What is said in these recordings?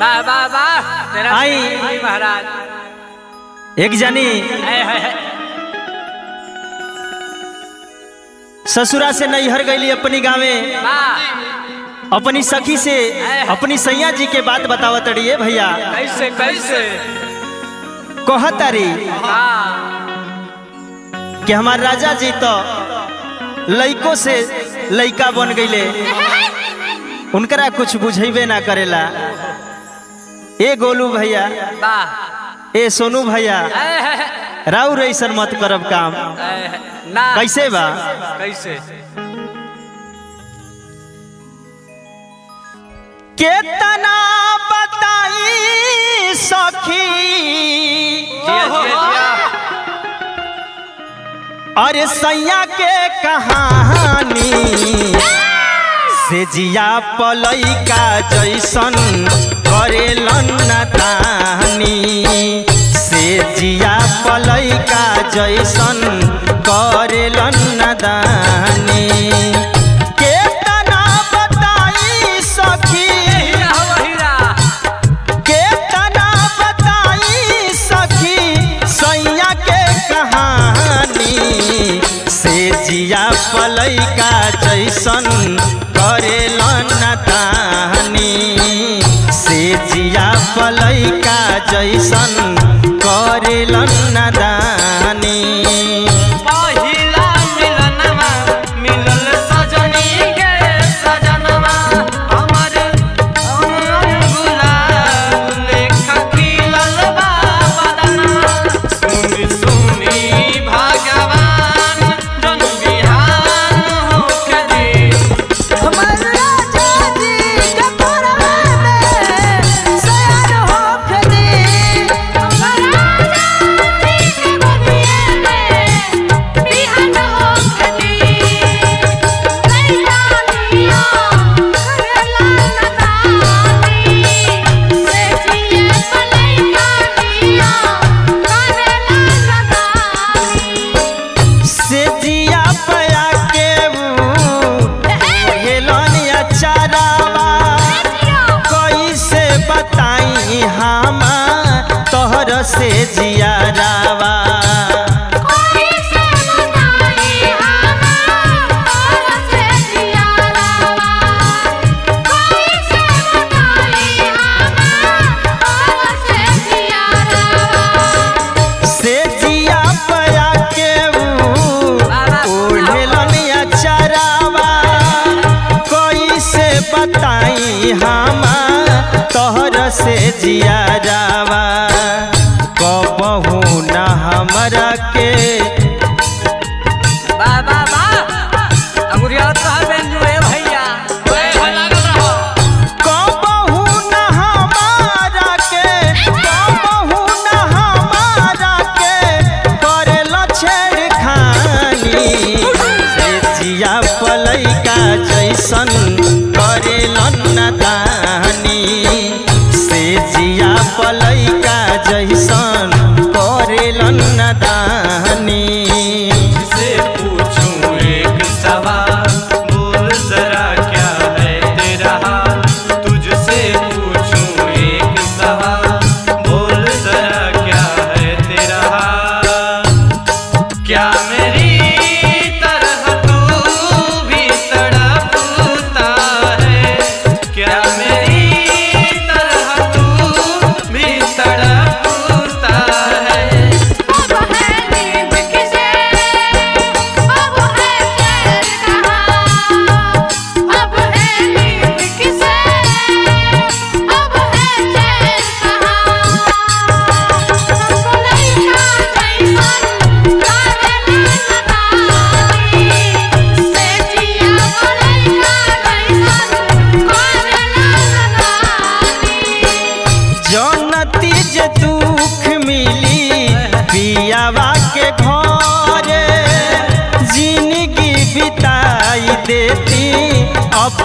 वाह वाह वाह तेरा आई। महाराज एक जनी। है है है ससुरा से नैहर गई अपनी गाँवे। अपनी सखी से अपनी सैया जी के बात बतावत रहिए भैया। कैसे कैसे? कहतारी कि हमार राजा जी तो लइको से लइका बन गईले। उनकरा कुछ बुझेबे ना करेला। ए गोलू भैया। ए सोनू भैया। राउर ऐसन मत करब काम। ना। कैसे बा? कैसे? केतना बताई सखी। अरे सैया के कहानी। से जिया पलैका जैसन करेलन नदानी से जिया पलैका जैसन करेलन नदानी केतना बताई सखी। केतना बताई सखी। सैया के कहानी। से जिया पलैका जैसन पलैका जैसन करेलन नदानी हम तोहर से जियारावा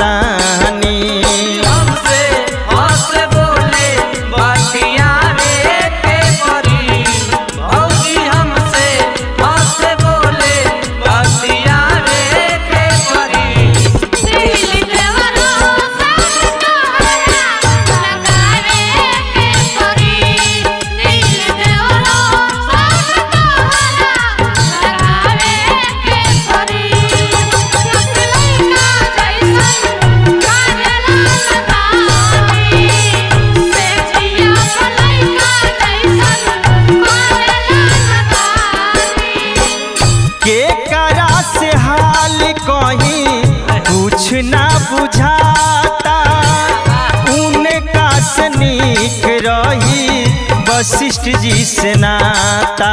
जानी वशिष्ठ जी से नाता।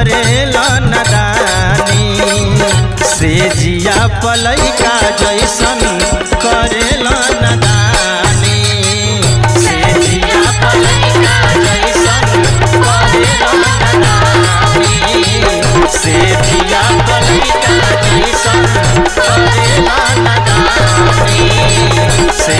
करेला नदानी। से जिया पलैका जैसन करेला नदानी। से जिया पलैका जैसन करेला नदानी। से जिया पलैका जैसन करेला नदानी। से